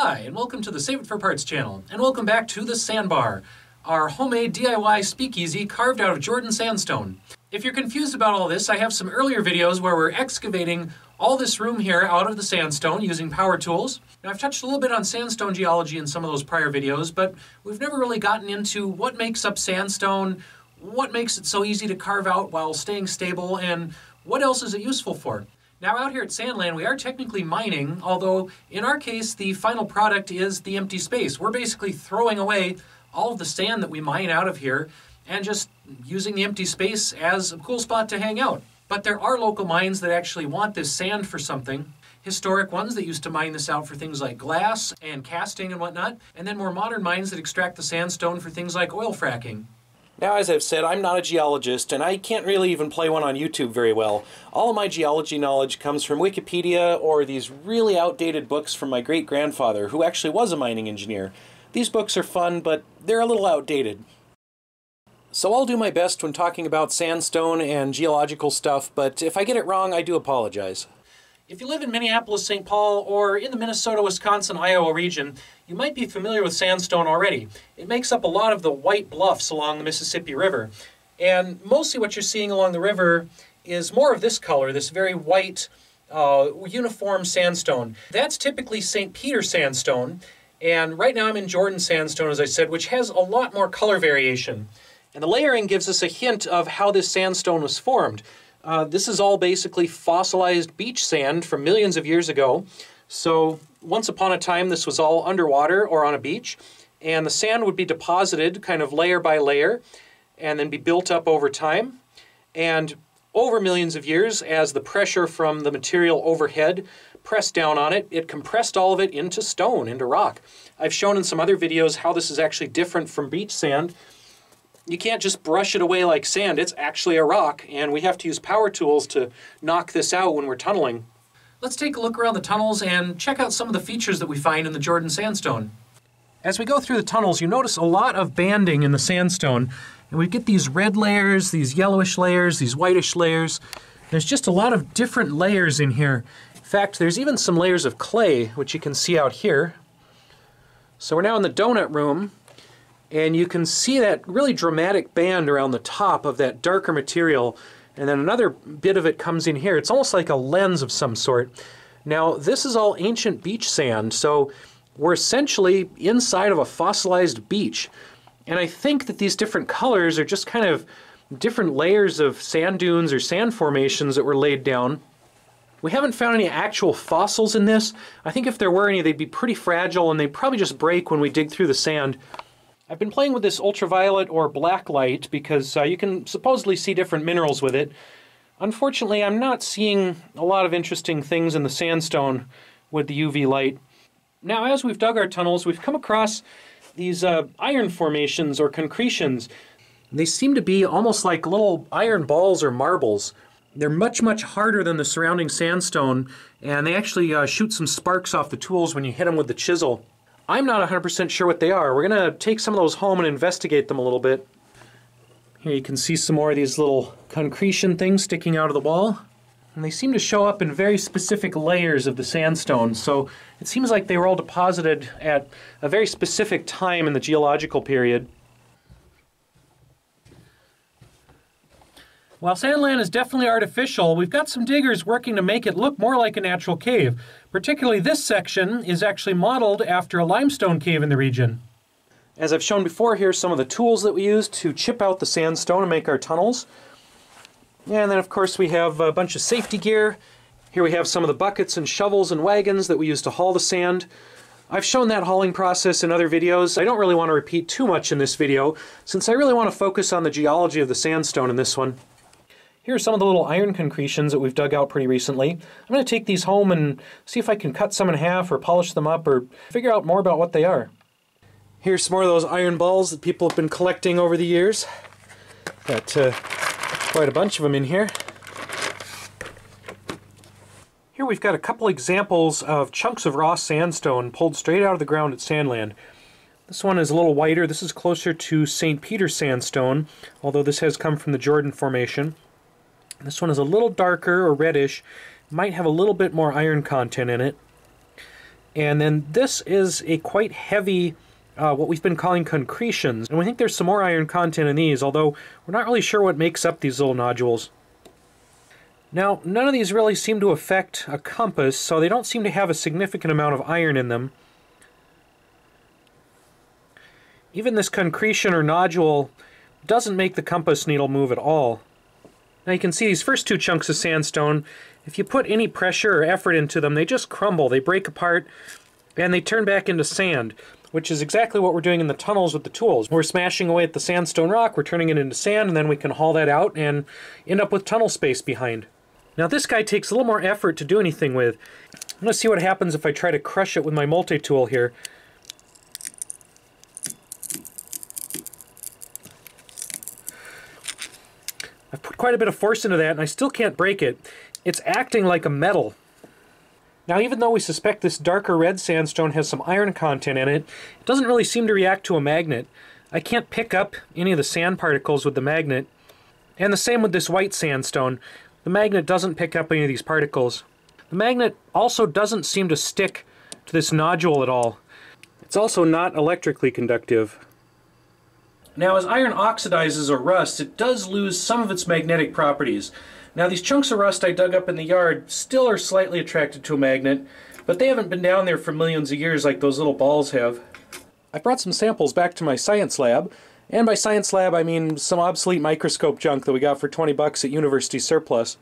Hi, and welcome to the Save It for Parts channel, and welcome back to the Sandbar, our homemade DIY speakeasy carved out of Jordan sandstone. If you're confused about all this, I have some earlier videos where we're excavating all this room here out of the sandstone using power tools. Now I've touched a little bit on sandstone geology in some of those prior videos, but we've never really gotten into what makes up sandstone, what makes it so easy to carve out while staying stable, and what else is it useful for. Now out here at Sandland, we are technically mining, although in our case, the final product is the empty space. We're basically throwing away all of the sand that we mine out of here and just using the empty space as a cool spot to hang out. But there are local mines that actually want this sand for something. Historic ones that used to mine this out for things like glass and casting and whatnot, and then more modern mines that extract the sandstone for things like oil fracking. Now, as I've said, I'm not a geologist, and I can't really even play one on YouTube very well. All of my geology knowledge comes from Wikipedia or these really outdated books from my great grandfather, who actually was a mining engineer. These books are fun, but they're a little outdated. So I'll do my best when talking about sandstone and geological stuff, but if I get it wrong, I do apologize. If you live in Minneapolis, St. Paul, or in the Minnesota, Wisconsin, Iowa region, you might be familiar with sandstone already. It makes up a lot of the white bluffs along the Mississippi River. And mostly what you're seeing along the river is more of this color, this very white, uh, uniform sandstone. That's typically St. Peter sandstone. And right now I'm in Jordan sandstone, as I said, which has a lot more color variation. And the layering gives us a hint of how this sandstone was formed. Uh, this is all basically fossilized beach sand from millions of years ago. So once upon a time, this was all underwater or on a beach, and the sand would be deposited kind of layer by layer and then be built up over time. And over millions of years, as the pressure from the material overhead pressed down on it, it compressed all of it into stone, into rock. I've shown in some other videos how this is actually different from beach sand you can't just brush it away like sand. It's actually a rock, and we have to use power tools to knock this out when we're tunneling. Let's take a look around the tunnels and check out some of the features that we find in the Jordan sandstone. As we go through the tunnels, you notice a lot of banding in the sandstone, and we get these red layers, these yellowish layers, these whitish layers. There's just a lot of different layers in here. In fact, there's even some layers of clay, which you can see out here. So we're now in the donut room, and you can see that really dramatic band around the top of that darker material and then another bit of it comes in here. It's almost like a lens of some sort. Now this is all ancient beach sand so we're essentially inside of a fossilized beach and I think that these different colors are just kind of different layers of sand dunes or sand formations that were laid down. We haven't found any actual fossils in this. I think if there were any they'd be pretty fragile and they'd probably just break when we dig through the sand. I've been playing with this ultraviolet or black light because uh, you can supposedly see different minerals with it. Unfortunately, I'm not seeing a lot of interesting things in the sandstone with the UV light. Now, as we've dug our tunnels, we've come across these uh, iron formations or concretions. They seem to be almost like little iron balls or marbles. They're much, much harder than the surrounding sandstone, and they actually uh, shoot some sparks off the tools when you hit them with the chisel. I'm not 100% sure what they are. We're going to take some of those home and investigate them a little bit. Here you can see some more of these little concretion things sticking out of the wall. And they seem to show up in very specific layers of the sandstone. So it seems like they were all deposited at a very specific time in the geological period. While Sandland is definitely artificial, we've got some diggers working to make it look more like a natural cave. Particularly this section is actually modeled after a limestone cave in the region. As I've shown before, here's some of the tools that we use to chip out the sandstone and make our tunnels. And then of course we have a bunch of safety gear. Here we have some of the buckets and shovels and wagons that we use to haul the sand. I've shown that hauling process in other videos. I don't really want to repeat too much in this video, since I really want to focus on the geology of the sandstone in this one. Here are some of the little iron concretions that we've dug out pretty recently. I'm going to take these home and see if I can cut some in half or polish them up or figure out more about what they are. Here's some more of those iron balls that people have been collecting over the years. Got uh, quite a bunch of them in here. Here we've got a couple examples of chunks of raw sandstone pulled straight out of the ground at Sandland. This one is a little whiter. This is closer to St. Peter sandstone, although this has come from the Jordan Formation. This one is a little darker or reddish, might have a little bit more iron content in it. And then this is a quite heavy, uh, what we've been calling concretions. And we think there's some more iron content in these, although we're not really sure what makes up these little nodules. Now, none of these really seem to affect a compass, so they don't seem to have a significant amount of iron in them. Even this concretion or nodule doesn't make the compass needle move at all. Now you can see these first two chunks of sandstone, if you put any pressure or effort into them, they just crumble, they break apart, and they turn back into sand, which is exactly what we're doing in the tunnels with the tools. We're smashing away at the sandstone rock, we're turning it into sand, and then we can haul that out and end up with tunnel space behind. Now this guy takes a little more effort to do anything with. I'm going to see what happens if I try to crush it with my multi-tool here. I've put quite a bit of force into that and I still can't break it. It's acting like a metal. Now even though we suspect this darker red sandstone has some iron content in it, it doesn't really seem to react to a magnet. I can't pick up any of the sand particles with the magnet. And the same with this white sandstone. The magnet doesn't pick up any of these particles. The magnet also doesn't seem to stick to this nodule at all. It's also not electrically conductive. Now as iron oxidizes or rusts, it does lose some of its magnetic properties. Now these chunks of rust I dug up in the yard still are slightly attracted to a magnet, but they haven't been down there for millions of years like those little balls have. I brought some samples back to my science lab, and by science lab, I mean some obsolete microscope junk that we got for 20 bucks at University Surplus.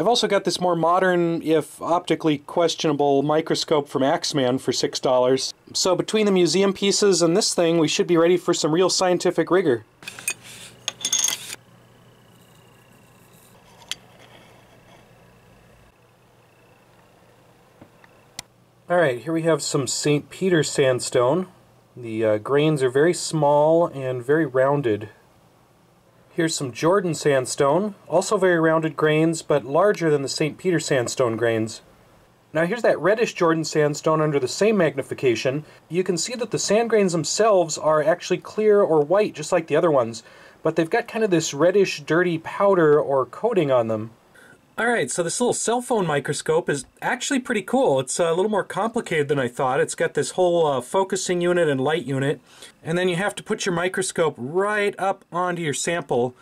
I've also got this more modern, if optically questionable, microscope from Ax-Man for $6. So between the museum pieces and this thing, we should be ready for some real scientific rigor. Alright, here we have some St. Peter sandstone. The uh, grains are very small and very rounded. Here's some Jordan sandstone, also very rounded grains, but larger than the St. Peter sandstone grains. Now here's that reddish Jordan sandstone under the same magnification. You can see that the sand grains themselves are actually clear or white, just like the other ones, but they've got kind of this reddish, dirty powder or coating on them. Alright, so this little cell phone microscope is actually pretty cool. It's a little more complicated than I thought. It's got this whole uh, focusing unit and light unit, and then you have to put your microscope right up onto your sample.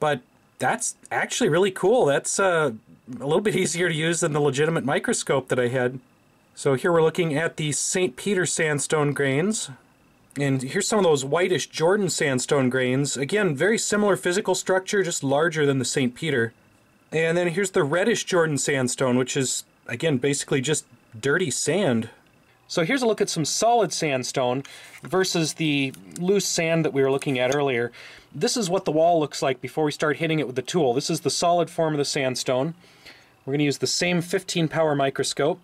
But that's actually really cool. That's uh, a little bit easier to use than the legitimate microscope that I had. So here we're looking at the St. Peter sandstone grains. And here's some of those whitish Jordan sandstone grains. Again, very similar physical structure, just larger than the St. Peter. And then here's the reddish Jordan sandstone, which is, again, basically just dirty sand. So here's a look at some solid sandstone versus the loose sand that we were looking at earlier. This is what the wall looks like before we start hitting it with the tool. This is the solid form of the sandstone. We're going to use the same 15 power microscope.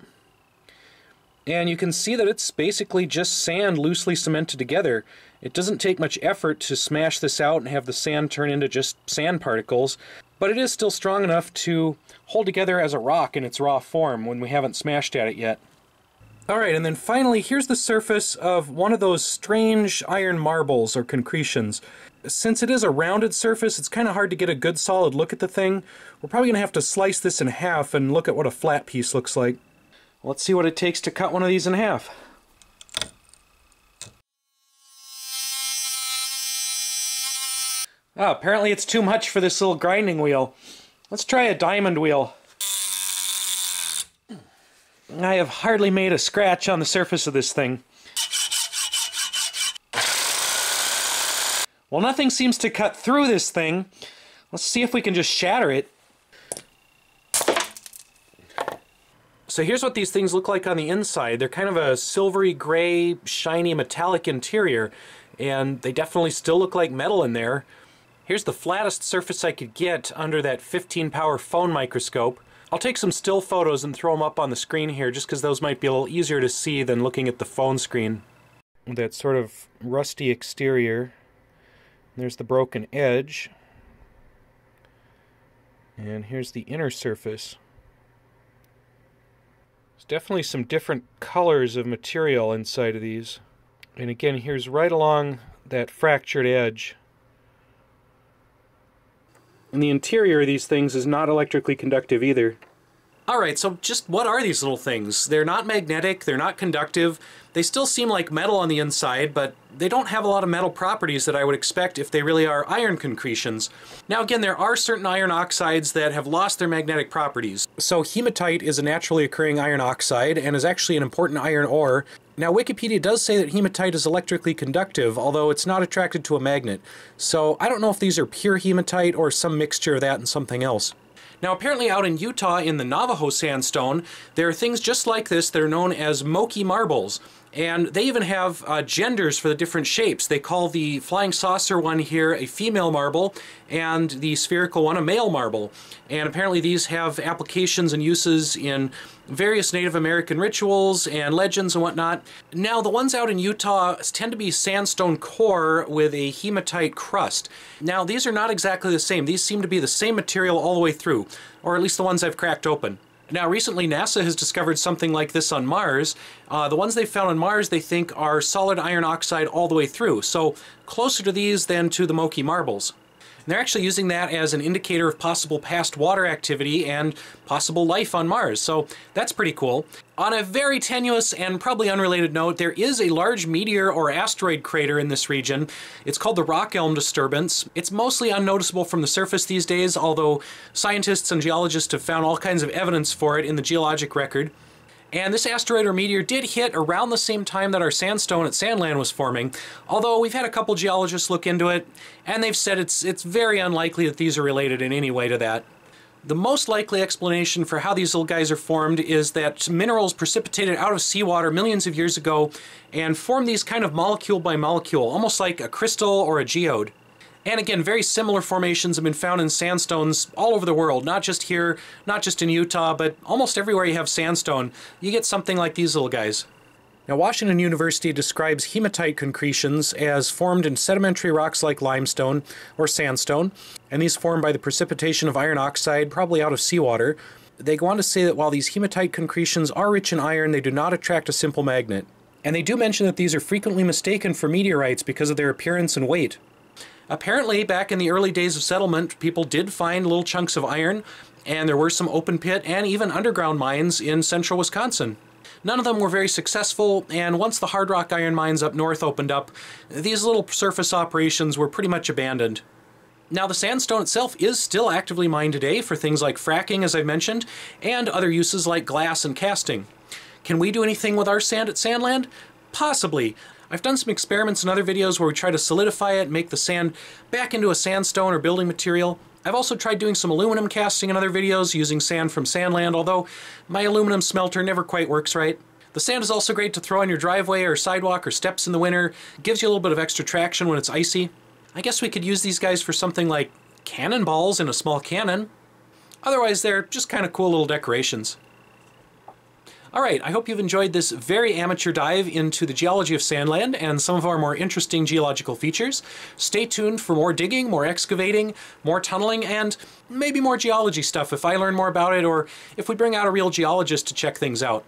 And you can see that it's basically just sand loosely cemented together. It doesn't take much effort to smash this out and have the sand turn into just sand particles but it is still strong enough to hold together as a rock in its raw form when we haven't smashed at it yet. Alright, and then finally, here's the surface of one of those strange iron marbles or concretions. Since it is a rounded surface, it's kind of hard to get a good solid look at the thing. We're probably going to have to slice this in half and look at what a flat piece looks like. Let's see what it takes to cut one of these in half. Oh, apparently it's too much for this little grinding wheel. Let's try a diamond wheel. I have hardly made a scratch on the surface of this thing. Well, nothing seems to cut through this thing. Let's see if we can just shatter it. So here's what these things look like on the inside. They're kind of a silvery gray, shiny, metallic interior, and they definitely still look like metal in there. Here's the flattest surface I could get under that 15 power phone microscope. I'll take some still photos and throw them up on the screen here just because those might be a little easier to see than looking at the phone screen. That sort of rusty exterior. There's the broken edge. And here's the inner surface. There's definitely some different colors of material inside of these. And again, here's right along that fractured edge. And the interior of these things is not electrically conductive either. Alright, so just what are these little things? They're not magnetic, they're not conductive, they still seem like metal on the inside, but they don't have a lot of metal properties that I would expect if they really are iron concretions. Now again, there are certain iron oxides that have lost their magnetic properties. So hematite is a naturally occurring iron oxide and is actually an important iron ore. Now Wikipedia does say that hematite is electrically conductive, although it's not attracted to a magnet. So I don't know if these are pure hematite or some mixture of that and something else. Now apparently out in Utah in the Navajo sandstone, there are things just like this that are known as Moqui marbles. And they even have uh, genders for the different shapes. They call the flying saucer one here a female marble and the spherical one a male marble. And apparently these have applications and uses in various Native American rituals and legends and whatnot. Now the ones out in Utah tend to be sandstone core with a hematite crust. Now these are not exactly the same. These seem to be the same material all the way through, or at least the ones I've cracked open. Now, recently, NASA has discovered something like this on Mars. Uh, the ones they found on Mars, they think, are solid iron oxide all the way through, so closer to these than to the Moqui marbles. And they're actually using that as an indicator of possible past water activity and possible life on Mars, so that's pretty cool. On a very tenuous and probably unrelated note, there is a large meteor or asteroid crater in this region. It's called the Rock Elm Disturbance. It's mostly unnoticeable from the surface these days, although scientists and geologists have found all kinds of evidence for it in the geologic record. And this asteroid or meteor did hit around the same time that our sandstone at Sandland was forming, although we've had a couple geologists look into it, and they've said it's, it's very unlikely that these are related in any way to that. The most likely explanation for how these little guys are formed is that minerals precipitated out of seawater millions of years ago and formed these kind of molecule by molecule, almost like a crystal or a geode. And again, very similar formations have been found in sandstones all over the world, not just here, not just in Utah, but almost everywhere you have sandstone, you get something like these little guys. Now, Washington University describes hematite concretions as formed in sedimentary rocks like limestone or sandstone, and these formed by the precipitation of iron oxide, probably out of seawater. They go on to say that while these hematite concretions are rich in iron, they do not attract a simple magnet. And they do mention that these are frequently mistaken for meteorites because of their appearance and weight. Apparently, back in the early days of settlement, people did find little chunks of iron, and there were some open pit and even underground mines in central Wisconsin. None of them were very successful, and once the hard rock iron mines up north opened up, these little surface operations were pretty much abandoned. Now, the sandstone itself is still actively mined today for things like fracking, as I've mentioned, and other uses like glass and casting. Can we do anything with our sand at Sandland? Possibly. I've done some experiments in other videos where we try to solidify it, make the sand back into a sandstone or building material. I've also tried doing some aluminum casting in other videos using sand from Sandland, although my aluminum smelter never quite works right. The sand is also great to throw on your driveway or sidewalk or steps in the winter. It gives you a little bit of extra traction when it's icy. I guess we could use these guys for something like cannonballs in a small cannon. Otherwise, they're just kind of cool little decorations. Alright, I hope you've enjoyed this very amateur dive into the geology of Sandland and some of our more interesting geological features. Stay tuned for more digging, more excavating, more tunneling, and maybe more geology stuff if I learn more about it or if we bring out a real geologist to check things out.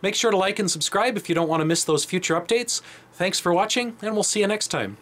Make sure to like and subscribe if you don't want to miss those future updates. Thanks for watching, and we'll see you next time.